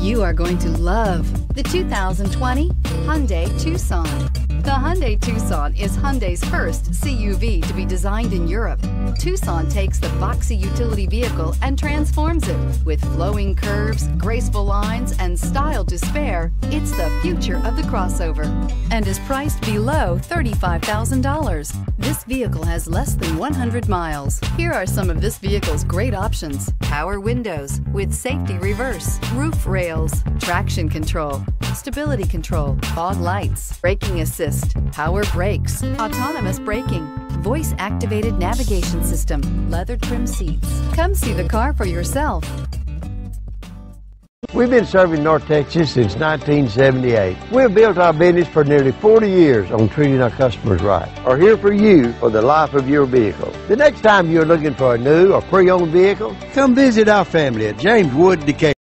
You are going to love the 2020 Hyundai Tucson. The Hyundai Tucson is Hyundai's first CUV to be designed in Europe. Tucson takes the boxy utility vehicle and transforms it. With flowing curves, graceful lines, and style to spare, it's the future of the crossover and is priced below $35,000. This vehicle has less than 100 miles. Here are some of this vehicle's great options. Power windows with safety reverse, roof rails, traction control, stability control, fog lights, braking assist, power brakes, autonomous braking, voice activated navigation system, leather trim seats. Come see the car for yourself. We've been serving North Texas since 1978. We've built our business for nearly 40 years on treating our customers right. Are here for you for the life of your vehicle. The next time you're looking for a new or pre-owned vehicle, come visit our family at James Wood Decatur.